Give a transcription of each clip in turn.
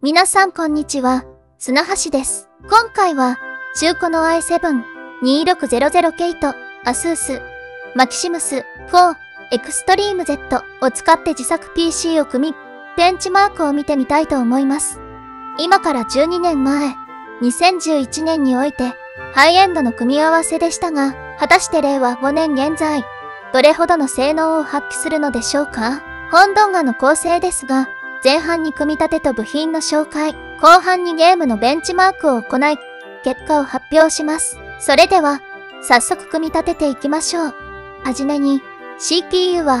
皆さんこんにちは、砂橋です。今回は、中古の i7-2600K と ASUS、マキシムス4エクストリーム Z を使って自作 PC を組み、ベンチマークを見てみたいと思います。今から12年前、2011年において、ハイエンドの組み合わせでしたが、果たして令和5年現在、どれほどの性能を発揮するのでしょうか？本動画の構成ですが、前半に組み立てと部品の紹介、後半にゲームのベンチマークを行い、結果を発表します。それでは、早速組み立てていきましょう。はじめに、CPU は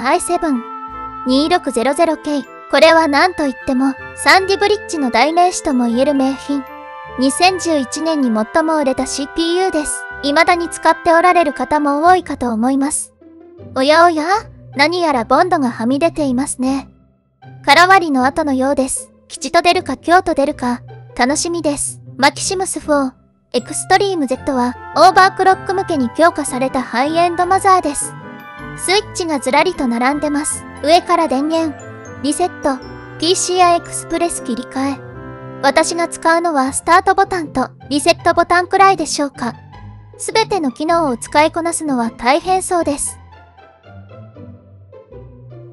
i7-2600K。これは何と言っても、サンディブリッジの代名詞とも言える名品。2011年に最も売れた CPU です。未だに使っておられる方も多いかと思います。おやおや何やらボンドがはみ出ていますね。空割りの後のようです。吉と出るか京と出るか、楽しみです。マキシムス4、エクストリーム Z は、オーバークロック向けに強化されたハイエンドマザーです。スイッチがずらりと並んでます。上から電源、リセット、PCI エクスプレス切り替え。私が使うのはスタートボタンとリセットボタンくらいでしょうか。すべての機能を使いこなすのは大変そうです。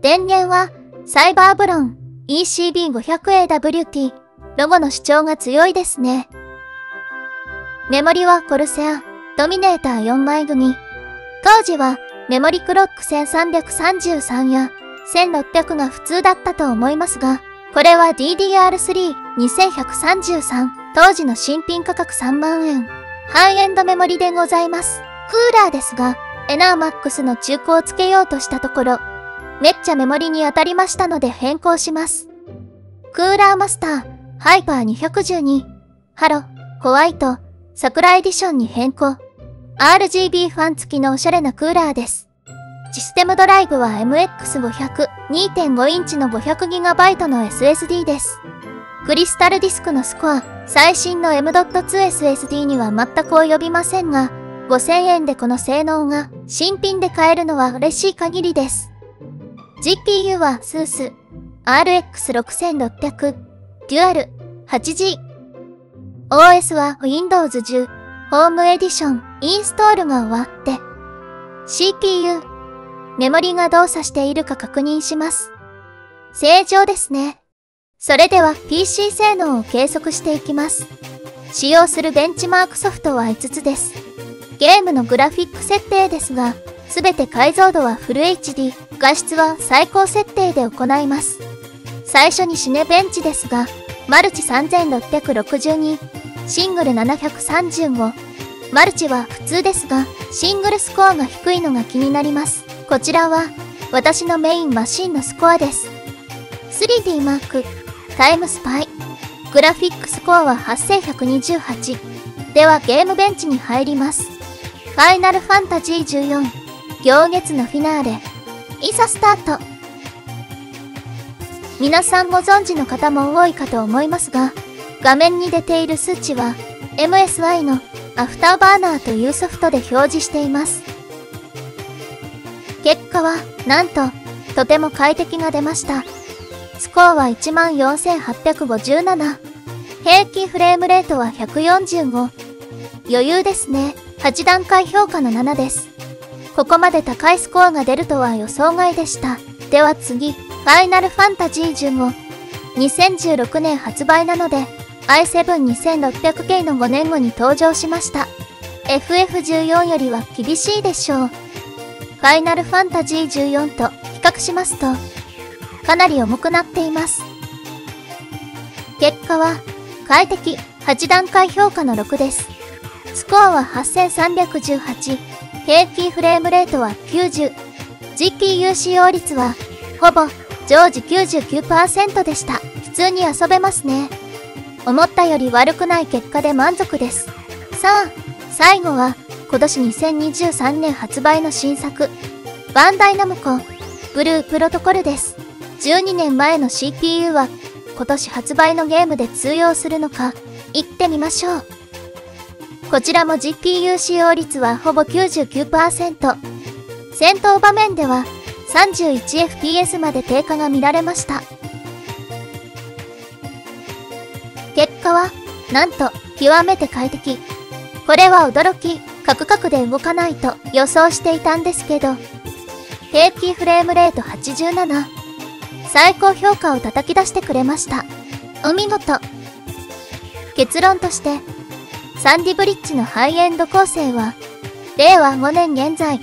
電源はサイバーブロン ECB500AWT ロゴの主張が強いですね。メモリはコルセアドミネーター4枚組。当時はメモリクロック1333や1600が普通だったと思いますが、これは DDR32133 当時の新品価格3万円。ハイエンドメモリでございます。クーラーですが、エナーマックスの中古をつけようとしたところ、めっちゃメモリに当たりましたので変更します。クーラーマスター、ハイパー212、ハロ、ホワイト、桜エディションに変更。RGB ファン付きのおしゃれなクーラーです。システムドライブは MX500、2.5インチの 500GB の SSD です。クリスタルディスクのスコア、最新の M.2SSD には全く及びませんが、5000円でこの性能が新品で買えるのは嬉しい限りです。GPU は SUS RX6600 Dual 8G OS は Windows 10ホームエディションインストールが終わって CPU メモリが動作しているか確認します。正常ですね。それでは PC 性能を計測していきます。使用するベンチマークソフトは5つです。ゲームのグラフィック設定ですが、すべて解像度はフル HD、画質は最高設定で行います。最初にシネベンチですが、マルチ3662、シングル735、マルチは普通ですが、シングルスコアが低いのが気になります。こちらは、私のメインマシンのスコアです。3DMark、Time Spy、グラフィックスコアは8128。ではゲームベンチに入ります。ファイナルファンタジー14、暁月のフィナーレ、いざスタート皆さんご存知の方も多いかと思いますが、画面に出ている数値は MSI の Afterburner というソフトで表示しています。結果は、なんと、とても快適が出ました。スコアは14,857。平均フレームレートは145。余裕ですね。8段階評価の7です。ここまで高いスコアが出るとは予想外でした。では次、ファイナルファンタジー15。2016年発売なので、i7-2600K の5年後に登場しました。FF14 よりは厳しいでしょう。ファイナルファンタジー14と比較しますと、かなり重くなっています。結果は、快適8段階評価の6です。スコアは8318、平均フレームレートは90、GPU 使用率は、ほぼ常時99%でした。普通に遊べますね。思ったより悪くない結果で満足です。さあ、最後は、今年2023年発売の新作、バンダイナムコ、ブループロトコルです。12年前の CPU は、今年発売のゲームで通用するのか、行ってみましょう。こちらも GPU 使用率はほぼ99%。戦闘場面では 31fps まで低下が見られました。結果は、なんと、極めて快適。これは驚き、カクカクで動かないと予想していたんですけど、平均フレームレート87。最高評価を叩き出してくれました。お見事。結論として、サンディブリッジのハイエンド構成は、令和5年現在、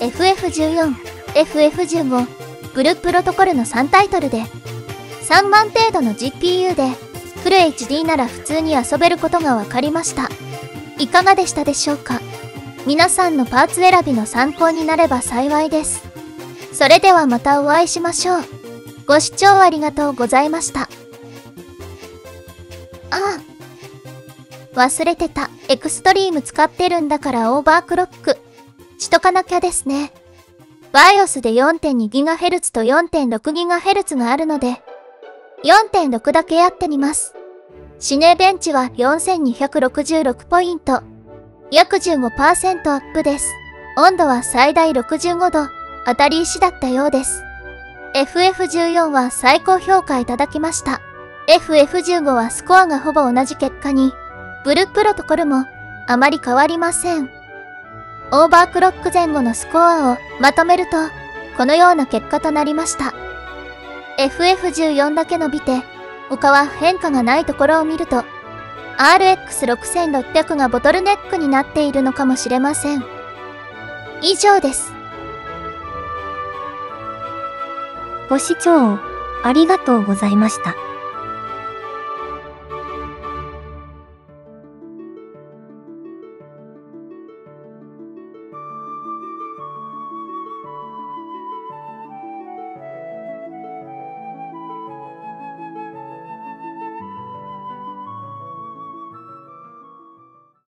FF14、FF15、ブループプロトコルの3タイトルで、3万程度の GPU で、フル HD なら普通に遊べることが分かりました。いかがでしたでしょうか？皆さんのパーツ選びの参考になれば幸いです。それではまたお会いしましょう。ご視聴ありがとうございました。ああ。忘れてた。エクストリーム使ってるんだからオーバークロック。しとかなきゃですね。BIOS で 4.2GHz と 4.6GHz があるので、4.6だけやってみます。シネベンチは4266ポイント。約15%アップです。温度は最大65度。当たり石だったようです。FF14 は最高評価いただきました。FF15 はスコアがほぼ同じ結果に、ブルプロトコルもあまり変わりません。オーバークロック前後のスコアをまとめると、このような結果となりました。FF14 だけ伸びて、他は変化がないところを見ると、RX6600 がボトルネックになっているのかもしれません。以上です。ご視聴ありがとうございました。